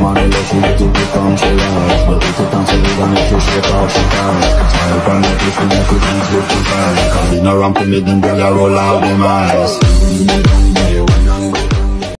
money, let to little bit But if you can't tell just then if you shake off she ties Smile from the if you make it easy to Cause in a ramp to me then girl I roll out them eyes.